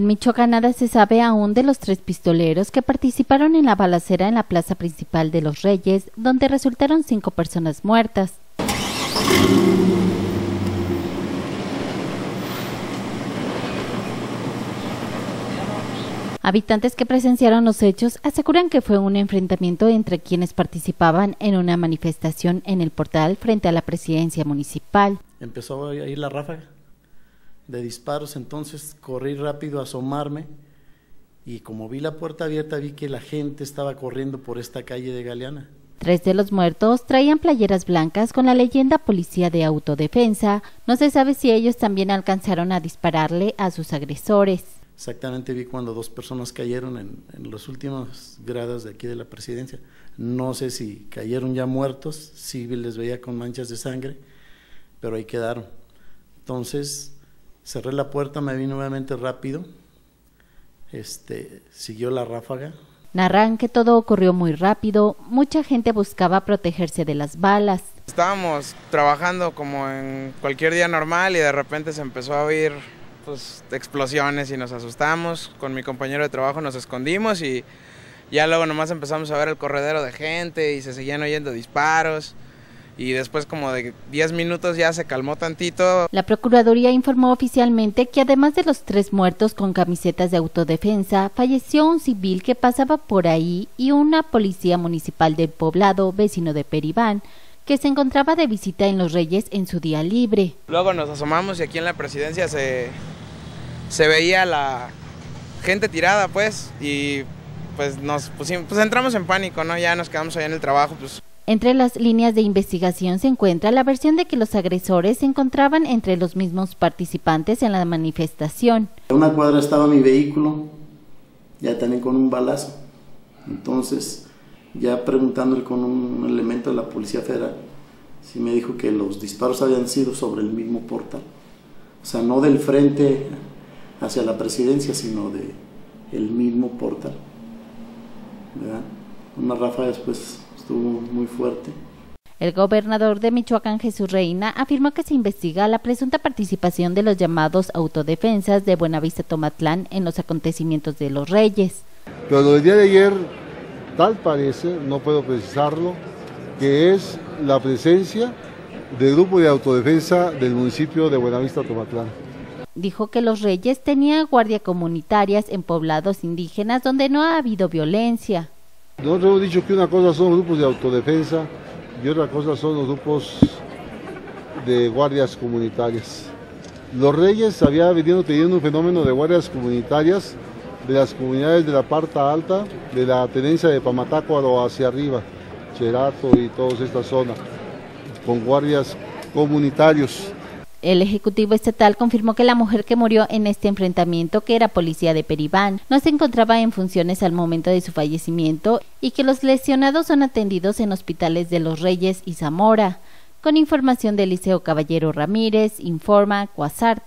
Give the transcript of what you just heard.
En Michoacán nada se sabe aún de los tres pistoleros que participaron en la balacera en la plaza principal de Los Reyes, donde resultaron cinco personas muertas. Habitantes que presenciaron los hechos aseguran que fue un enfrentamiento entre quienes participaban en una manifestación en el portal frente a la presidencia municipal. Empezó a la ráfaga de disparos, entonces corrí rápido a asomarme y como vi la puerta abierta vi que la gente estaba corriendo por esta calle de Galeana. Tres de los muertos traían playeras blancas con la leyenda Policía de Autodefensa. No se sabe si ellos también alcanzaron a dispararle a sus agresores. Exactamente vi cuando dos personas cayeron en, en los últimos grados de aquí de la presidencia. No sé si cayeron ya muertos, sí les veía con manchas de sangre, pero ahí quedaron. Entonces, Cerré la puerta, me vi nuevamente rápido. Este, siguió la ráfaga. Narran que todo ocurrió muy rápido, mucha gente buscaba protegerse de las balas. Estábamos trabajando como en cualquier día normal y de repente se empezó a oír pues, explosiones y nos asustamos. Con mi compañero de trabajo nos escondimos y ya luego nomás empezamos a ver el corredero de gente y se seguían oyendo disparos y después como de 10 minutos ya se calmó tantito. La Procuraduría informó oficialmente que además de los tres muertos con camisetas de autodefensa, falleció un civil que pasaba por ahí y una policía municipal del poblado vecino de Peribán que se encontraba de visita en Los Reyes en su día libre. Luego nos asomamos y aquí en la presidencia se, se veía la gente tirada pues y pues nos pusimos, pues entramos en pánico, ¿no? Ya nos quedamos allá en el trabajo, pues entre las líneas de investigación se encuentra la versión de que los agresores se encontraban entre los mismos participantes en la manifestación. En una cuadra estaba mi vehículo, ya también con un balazo. Entonces, ya preguntándole con un elemento de la Policía Federal, sí me dijo que los disparos habían sido sobre el mismo portal. O sea, no del frente hacia la presidencia, sino de el mismo portal. ¿verdad? Una ráfaga después estuvo muy fuerte. El gobernador de Michoacán, Jesús Reina, afirmó que se investiga la presunta participación de los llamados autodefensas de Buenavista Tomatlán en los acontecimientos de los Reyes. Pero el día de ayer, tal parece, no puedo precisarlo, que es la presencia del grupo de autodefensa del municipio de Buenavista Tomatlán. Dijo que los Reyes tenían guardia comunitarias en poblados indígenas donde no ha habido violencia. Nosotros hemos dicho que una cosa son los grupos de autodefensa y otra cosa son los grupos de guardias comunitarias. Los Reyes había venido teniendo un fenómeno de guardias comunitarias de las comunidades de la parte alta, de la tenencia de Pamatácuaro hacia arriba, Cherato y toda esta zona, con guardias comunitarios. El Ejecutivo Estatal confirmó que la mujer que murió en este enfrentamiento, que era policía de Peribán, no se encontraba en funciones al momento de su fallecimiento y que los lesionados son atendidos en hospitales de Los Reyes y Zamora. Con información de Liceo Caballero Ramírez, informa Cuasar.